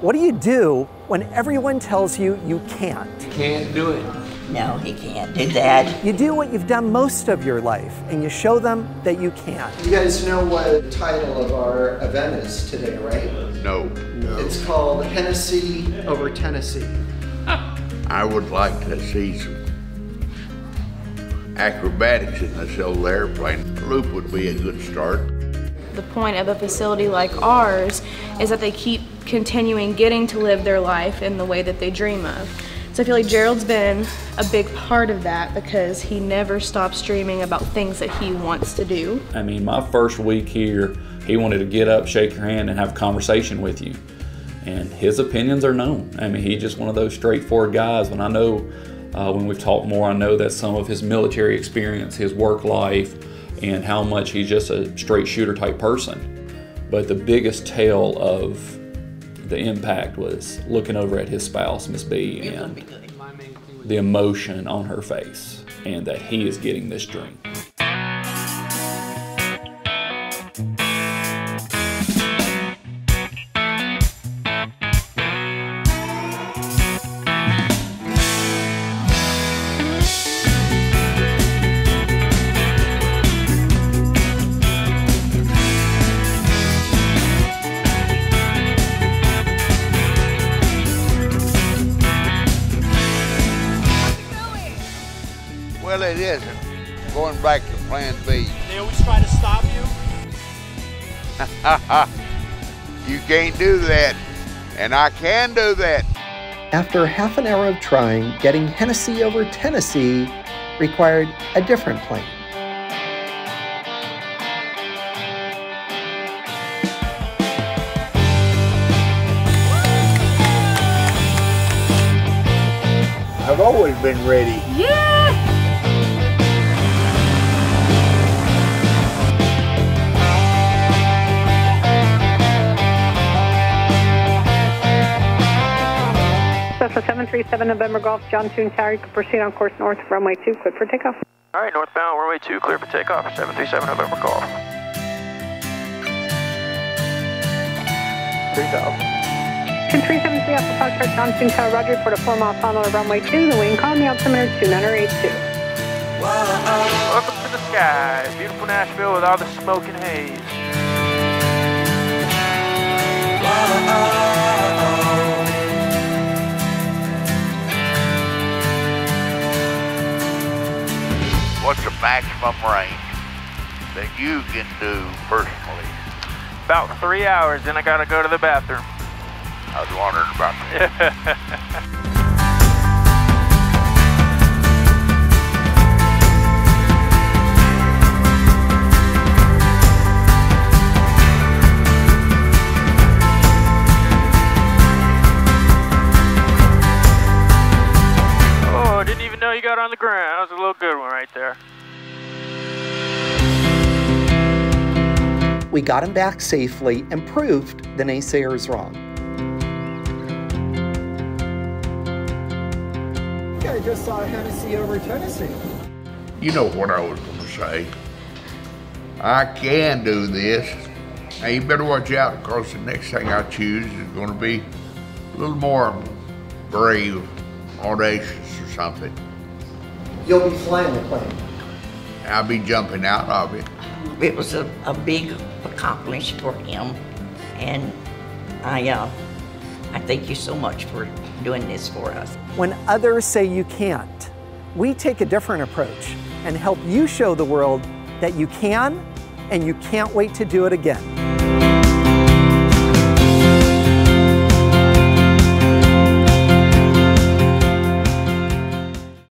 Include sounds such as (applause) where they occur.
What do you do when everyone tells you you can't? Can't do it. No, he can't do that. You do what you've done most of your life and you show them that you can. You guys know what the title of our event is today, right? No. It's called Hennessee over Tennessee. (laughs) I would like to see some acrobatics in this old airplane. Loop would be a good start. The point of a facility like ours is that they keep continuing getting to live their life in the way that they dream of. So I feel like Gerald's been a big part of that because he never stops dreaming about things that he wants to do. I mean, my first week here, he wanted to get up, shake your hand, and have a conversation with you. And his opinions are known. I mean, he's just one of those straightforward guys. When I know, uh, when we've talked more, I know that some of his military experience, his work life, and how much he's just a straight shooter type person. But the biggest tale of the impact was looking over at his spouse, Miss B, and the emotion on her face, and that he is getting this dream. Well, it isn't. Going back to Plan B. They always try to stop you. (laughs) You can't do that, and I can do that. After half an hour of trying, getting Hennessee over Tennessee required a different plane. I've always been ready. Cessna 737 November Golf, John Tune Tower. You can proceed on course north, runway 2, clear for takeoff. All right, northbound, runway 2, clear for takeoff, 737 November call. 2373 Alpha Foxtrot, John Tune Tower, Roger, report a 4 mile final of runway 2, the wing calm, the altimeter 2982. Welcome to the sky. Beautiful Nashville with all the smoke and haze. What's the maximum range that you can do personally? About three hours, then I gotta go to the bathroom. I was wondering about that. (laughs) That was a little good one right there. We got him back safely and proved the naysayers wrong. I just saw Hennessee over Tennessee. You know what I was going to say. I can do this. Now you better watch out because the next thing I choose is going to be a little more brave, audacious, or something. You'll be flying the plane. I'll be jumping out of it. It was a, a big accomplishment for him. And I, uh, I thank you so much for doing this for us. When others say you can't, we take a different approach and help you show the world that you can and you can't wait to do it again.